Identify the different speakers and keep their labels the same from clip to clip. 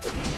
Speaker 1: Thank you.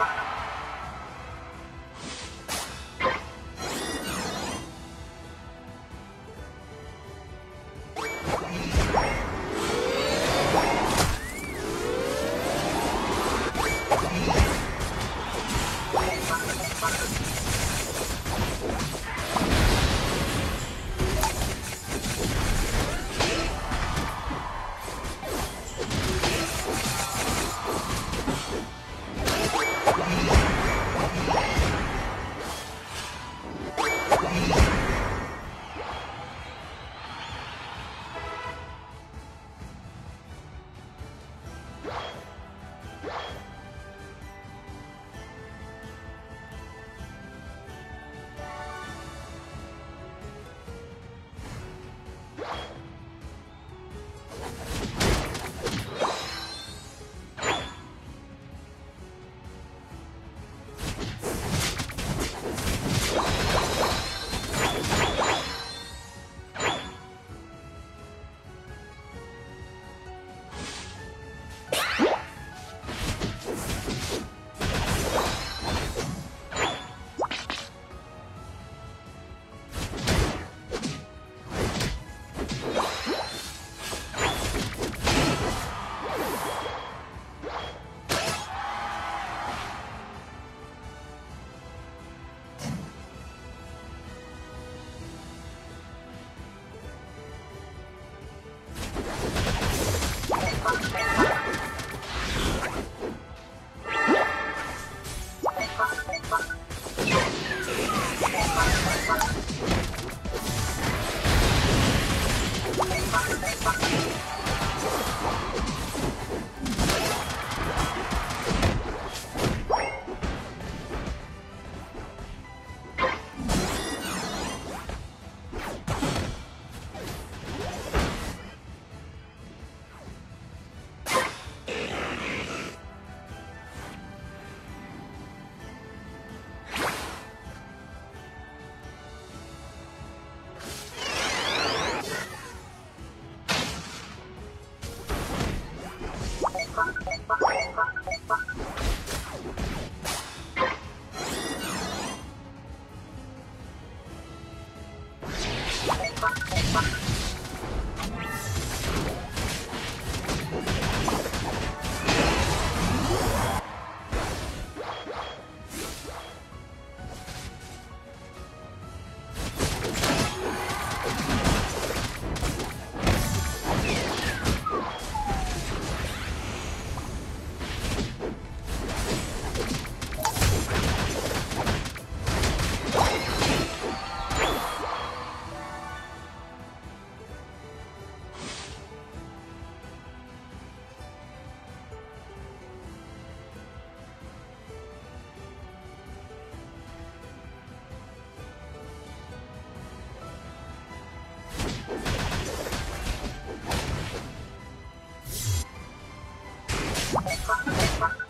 Speaker 1: Thank you.
Speaker 2: Bye. Bye.